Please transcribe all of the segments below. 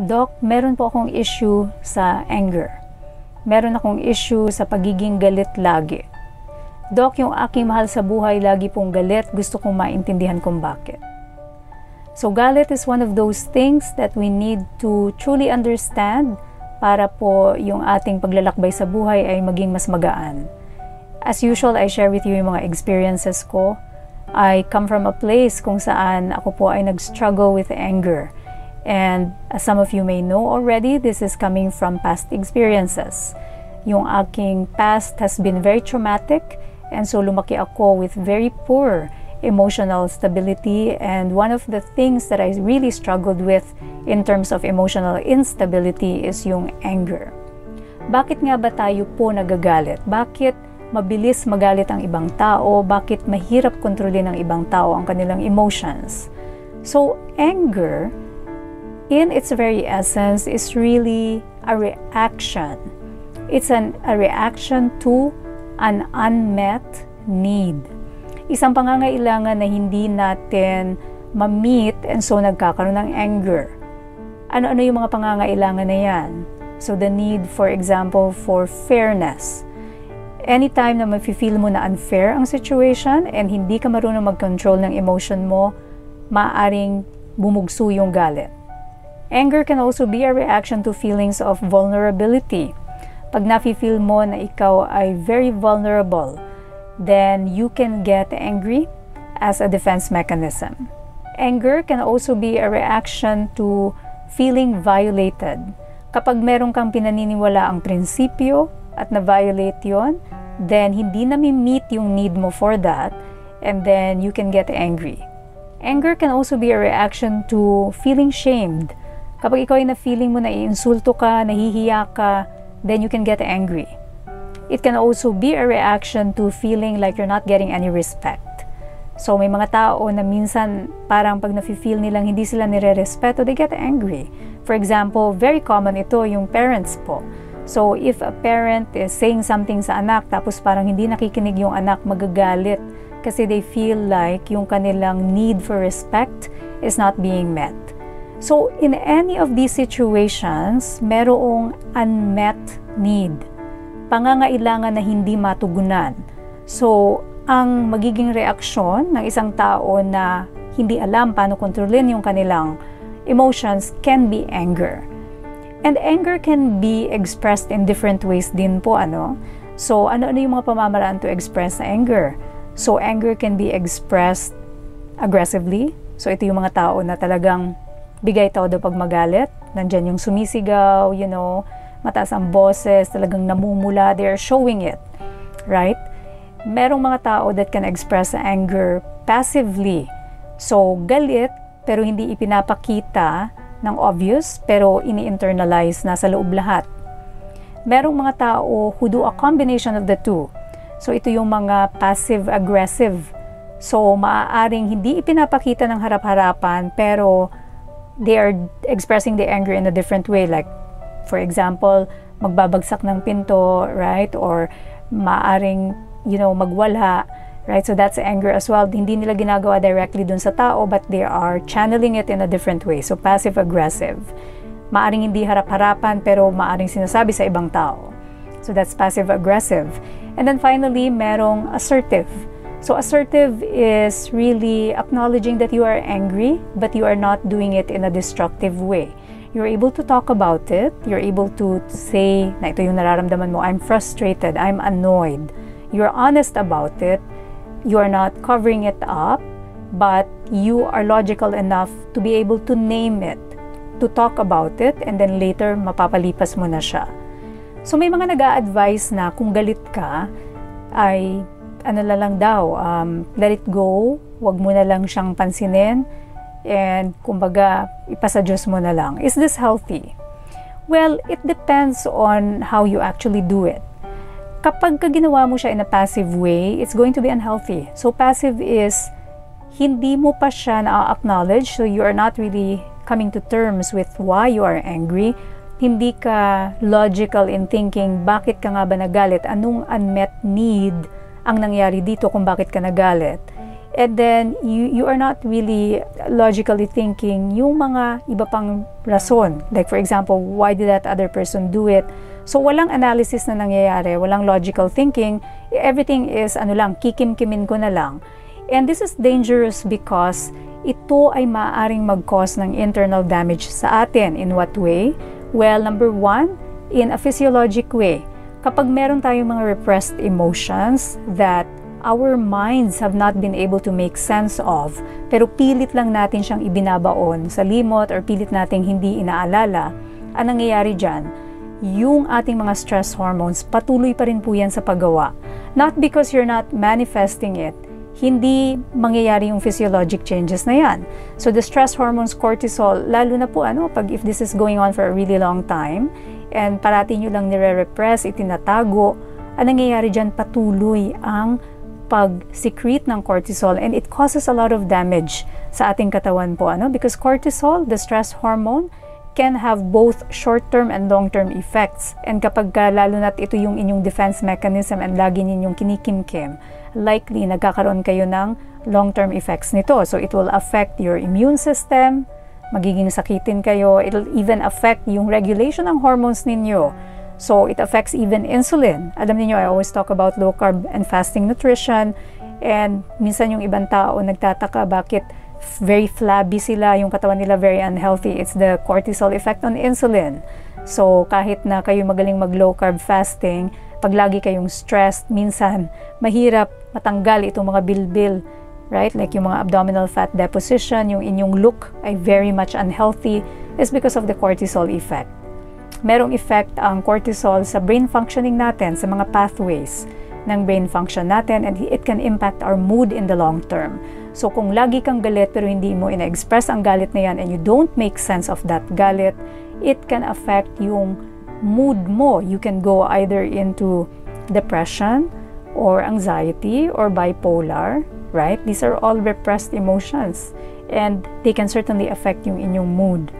Doc, meron po akong issue sa anger. Meron akong issue sa pagiging galit lagi. Doc, yung aking mahal sa buhay lagi pong galit, gusto kong maintindihan kung bakit. So galit is one of those things that we need to truly understand para po yung ating paglalakbay sa buhay ay maging mas magaan. As usual, I share with you yung mga experiences ko. I come from a place kung saan ako po ay nag-struggle with anger And as some of you may know already, this is coming from past experiences. Yung aking past has been very traumatic and so lumaki ako with very poor emotional stability and one of the things that I really struggled with in terms of emotional instability is yung anger. Bakit nga ba tayo po nagagalit? Bakit mabilis magalit ang ibang tao? Bakit mahirap kontrolin ng ibang tao ang kanilang emotions? So, anger in its very essence is really a reaction. It's an, a reaction to an unmet need. Isang pangangailangan na hindi natin ma-meet and so nagkakaroon ng anger. Ano-ano yung mga pangangailangan na yan? So the need, for example, for fairness. Anytime na mafe-feel mo na unfair ang situation and hindi ka marunong mag-control ng emotion mo, maaring bumugso yung galit. Anger can also be a reaction to feelings of vulnerability. Pag nafe-feel mo na ikaw ay very vulnerable, then you can get angry as a defense mechanism. Anger can also be a reaction to feeling violated. Kapag meron kang pinaniniwala ang prinsipyo at na-violate yon, then hindi na meet yung need mo for that, and then you can get angry. Anger can also be a reaction to feeling shamed Kapag ikaw ay na-feeling mo na iinsulto ka, nahihiya ka, then you can get angry. It can also be a reaction to feeling like you're not getting any respect. So may mga tao na minsan parang pag nafe-feel nilang hindi sila nire-respeto, they get angry. For example, very common ito yung parents po. So if a parent is saying something sa anak tapos parang hindi nakikinig yung anak, magagalit kasi they feel like yung kanilang need for respect is not being met. So, in any of these situations, merong unmet need. Pangangailangan na hindi matugunan. So, ang magiging reaksyon ng isang tao na hindi alam paano kontrolin yung kanilang emotions can be anger. And anger can be expressed in different ways din po, ano? So, ano-ano yung mga pamamaraan to express anger? So, anger can be expressed aggressively. So, ito yung mga tao na talagang bigay todo pag magalit. Nandyan yung sumisigaw, you know, mataas ang boses, talagang namumula, they are showing it. Right? Merong mga tao that can express anger passively. So, galit, pero hindi ipinapakita ng obvious, pero ini-internalize na sa loob lahat. Merong mga tao who do a combination of the two. So, ito yung mga passive-aggressive. So, maaaring hindi ipinapakita ng harap-harapan, pero they are expressing the anger in a different way. Like, for example, magbabagsak ng pinto, right? Or maaring, you know, magwala, right? So that's anger as well. Hindi nila ginagawa directly dun sa tao, but they are channeling it in a different way. So passive-aggressive. Maaring hindi harap-harapan, pero maaring sinasabi sa ibang tao. So that's passive-aggressive. And then finally, merong assertive so, assertive is really acknowledging that you are angry, but you are not doing it in a destructive way. You're able to talk about it. You're able to say na ito yung nararamdaman mo. I'm frustrated. I'm annoyed. You're honest about it. You are not covering it up, but you are logical enough to be able to name it, to talk about it, and then later mapapalipas mo na siya. So may mga nag advise na kung galit ka, ay ano na lang daw, um, let it go, wag mo na lang siyang pansinin, and kumbaga, ipasa Diyos mo na lang. Is this healthy? Well, it depends on how you actually do it. Kapag ka ginawa mo siya in a passive way, it's going to be unhealthy. So passive is, hindi mo pa siya na-acknowledge, so you are not really coming to terms with why you are angry. Hindi ka logical in thinking, bakit ka nga ba nagalit? Anong unmet need ang nangyari dito kung bakit ka nagalit. And then, you, you are not really logically thinking yung mga iba pang rason. Like for example, why did that other person do it? So, walang analysis na nangyayari, walang logical thinking. Everything is, ano lang, kikim-kimin ko na lang. And this is dangerous because ito ay maaaring mag-cause ng internal damage sa atin. In what way? Well, number one, in a physiologic way. Kapag meron tayong mga repressed emotions that our minds have not been able to make sense of, pero pilit lang natin siyang ibinabaon sa limot or pilit nating hindi inaalala, ang nangyayari dyan, yung ating mga stress hormones, patuloy pa rin po yan sa paggawa. Not because you're not manifesting it, hindi mangyayari yung physiologic changes na yan. So the stress hormones, cortisol, lalo na po ano, pag if this is going on for a really long time, and parati nyo lang nire-repress, itinatago, ang nangyayari dyan patuloy ang pag-secrete ng cortisol and it causes a lot of damage sa ating katawan po ano because cortisol the stress hormone can have both short-term and long-term effects and kapag ka, lalo na't ito yung inyong defense mechanism and lagi ninyong kinikimkim likely nagkakaroon kayo ng long-term effects nito so it will affect your immune system magiging sakitin kayo it'll even affect yung regulation ng hormones ninyo So it affects even insulin. Alam niyo I always talk about low carb and fasting nutrition. And minsan yung ibang tao nagtataka bakit very flabby sila, yung katawan nila very unhealthy. It's the cortisol effect on insulin. So kahit na kayo magaling mag low carb fasting, pag lagi kayong stressed, minsan mahirap matanggal itong mga bilbil right? Like yung mga abdominal fat deposition, yung inyong look ay very much unhealthy is because of the cortisol effect merong effect ang cortisol sa brain functioning natin, sa mga pathways ng brain function natin and it can impact our mood in the long term. So kung lagi kang galit pero hindi mo ina-express ang galit na yan and you don't make sense of that galit, it can affect yung mood mo. You can go either into depression or anxiety or bipolar, right? These are all repressed emotions and they can certainly affect yung inyong mood.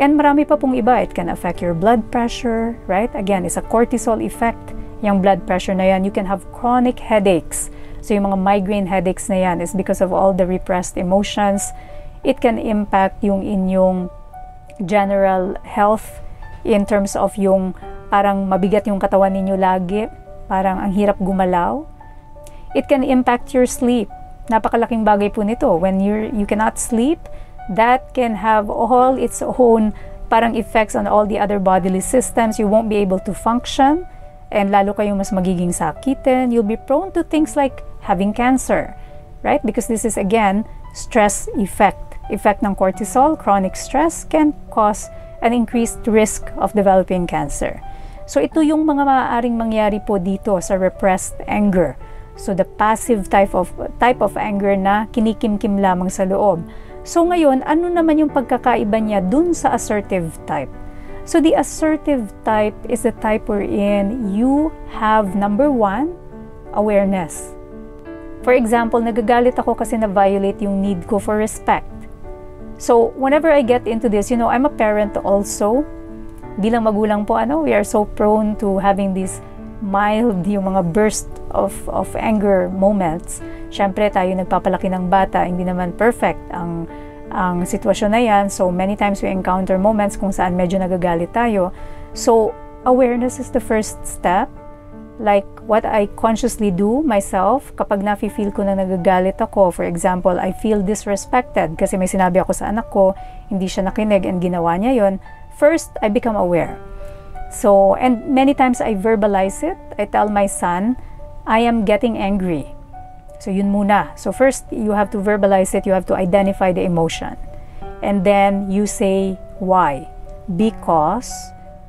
And marami pa pong iba. It can affect your blood pressure, right? Again, it's a cortisol effect. Yung blood pressure na yan, you can have chronic headaches. So yung mga migraine headaches na yan is because of all the repressed emotions. It can impact yung inyong general health in terms of yung parang mabigat yung katawan ninyo lagi, parang ang hirap gumalaw. It can impact your sleep. Napakalaking bagay po nito. When you're, you cannot sleep, that can have all its own parang effects on all the other bodily systems. You won't be able to function and lalo kayong mas magiging sakitin. You'll be prone to things like having cancer, right? Because this is again stress effect. Effect ng cortisol, chronic stress can cause an increased risk of developing cancer. So ito yung mga maaaring mangyari po dito sa repressed anger. So the passive type of type of anger na kinikimkim lamang sa loob. So ngayon, ano naman yung pagkakaiba niya dun sa assertive type? So the assertive type is the type wherein you have number one, awareness. For example, nagagalit ako kasi na-violate yung need ko for respect. So whenever I get into this, you know, I'm a parent also. Bilang magulang po, ano, we are so prone to having these mild, yung mga burst of, of anger moments syempre tayo nagpapalaki ng bata, hindi naman perfect ang ang sitwasyon na yan. So, many times we encounter moments kung saan medyo nagagalit tayo. So, awareness is the first step. Like, what I consciously do myself, kapag nafe-feel ko na nagagalit ako, for example, I feel disrespected kasi may sinabi ako sa anak ko, hindi siya nakinig and ginawa niya yon first, I become aware. So, and many times I verbalize it. I tell my son, I am getting angry. So yun muna. So first, you have to verbalize it. You have to identify the emotion. And then you say why. Because,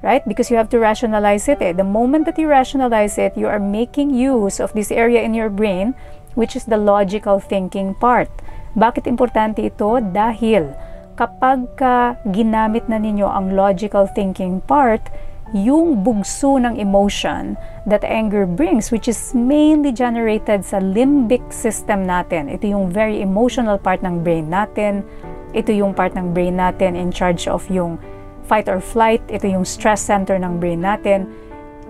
right? Because you have to rationalize it. Eh. The moment that you rationalize it, you are making use of this area in your brain, which is the logical thinking part. Bakit importante ito? Dahil kapag ka ginamit na ninyo ang logical thinking part, yung bugso ng emotion that anger brings, which is mainly generated sa limbic system natin. Ito yung very emotional part ng brain natin. Ito yung part ng brain natin in charge of yung fight or flight. Ito yung stress center ng brain natin.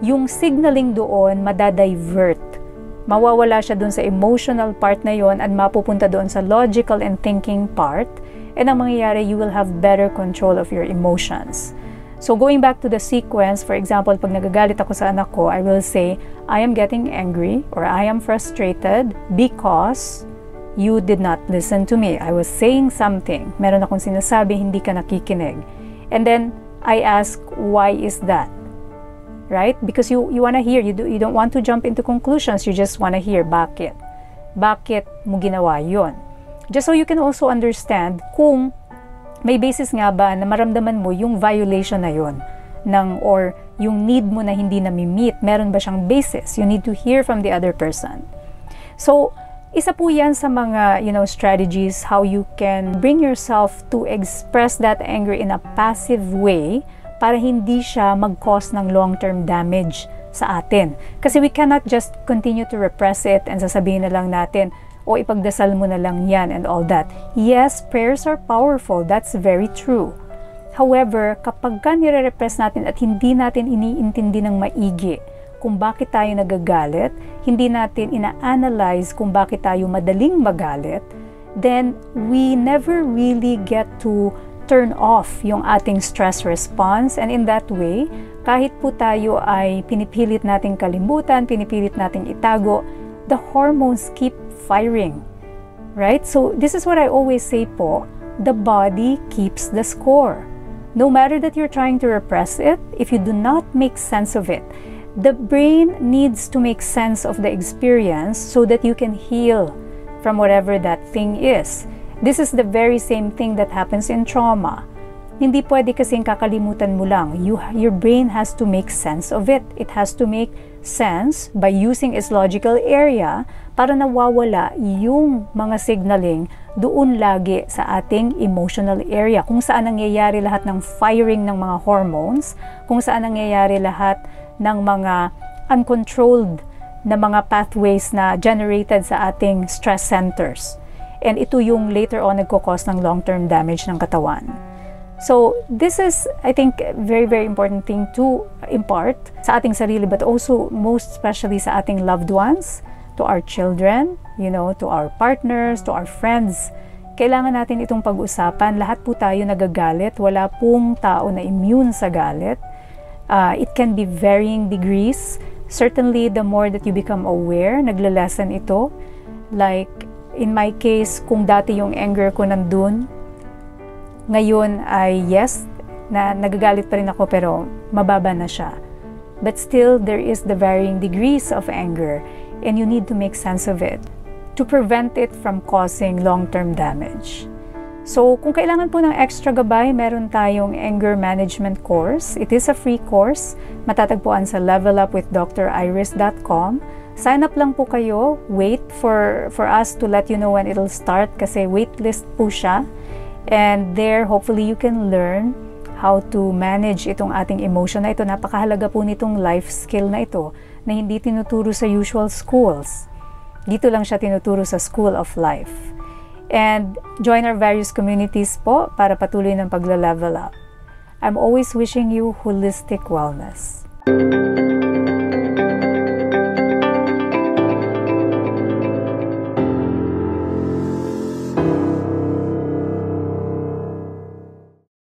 Yung signaling doon madadivert Mawawala siya dun sa emotional part na yon at mapupunta doon sa logical and thinking part. And ang mangyayari, you will have better control of your emotions. So going back to the sequence, for example, pag nagagalit ako sa anak ko, I will say, I am getting angry or I am frustrated because you did not listen to me. I was saying something. Meron akong sinasabi, hindi ka nakikinig. And then I ask, why is that? right? Because you you want to hear, you do, you don't want to jump into conclusions, you just want to hear bakit. Bakit mo ginawa 'yon? Just so you can also understand kung may basis nga ba na maramdaman mo yung violation na 'yon ng or yung need mo na hindi na-meet, meron ba siyang basis? You need to hear from the other person. So, isa po yan sa mga, you know, strategies how you can bring yourself to express that anger in a passive way para hindi siya mag-cause ng long-term damage sa atin. Kasi we cannot just continue to repress it and sasabihin na lang natin, o ipagdasal mo na lang yan and all that. Yes, prayers are powerful. That's very true. However, kapag ka nire-repress natin at hindi natin iniintindi ng maigi kung bakit tayo nagagalit, hindi natin ina-analyze kung bakit tayo madaling magalit, then we never really get to turn off yung ating stress response and in that way, kahit po tayo ay pinipilit nating kalimutan, pinipilit nating itago, the hormones keep firing. Right? So this is what I always say po, the body keeps the score. No matter that you're trying to repress it, if you do not make sense of it, the brain needs to make sense of the experience so that you can heal from whatever that thing is. This is the very same thing that happens in trauma. Hindi pwede kasing kakalimutan mo lang. You, your brain has to make sense of it. It has to make sense by using its logical area para nawawala yung mga signaling doon lagi sa ating emotional area. Kung saan nangyayari lahat ng firing ng mga hormones, kung saan nangyayari lahat ng mga uncontrolled na mga pathways na generated sa ating stress centers. And ito yung later on nagkakos ng long-term damage ng katawan. So, this is, I think, very, very important thing to impart sa ating sarili, but also most especially sa ating loved ones, to our children, you know, to our partners, to our friends. Kailangan natin itong pag-usapan. Lahat po tayo nagagalit. Wala pong tao na immune sa galit. Uh, it can be varying degrees. Certainly, the more that you become aware, naglalasan ito. Like, in my case, kung dati yung anger ko nandun, ngayon ay yes, na nagagalit pa rin ako pero mababa na siya. But still, there is the varying degrees of anger and you need to make sense of it to prevent it from causing long-term damage. So, kung kailangan po ng extra gabay, meron tayong anger management course. It is a free course. Matatagpuan sa levelupwithdriris.com. Sign up lang po kayo. Wait for, for us to let you know when it'll start kasi waitlist po siya. And there, hopefully, you can learn how to manage itong ating emotion na ito. Napakahalaga po nitong life skill na ito na hindi tinuturo sa usual schools. Dito lang siya tinuturo sa School of Life. And join our various communities po para patuloy ng pagla-level up. I'm always wishing you holistic wellness.